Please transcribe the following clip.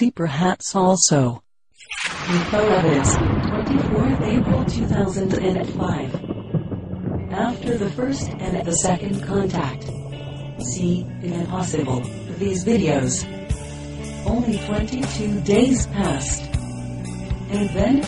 See perhaps also. Info evidence, 24th April 2005. After the first and the second contact. See, impossible, these videos. Only 22 days passed. And then,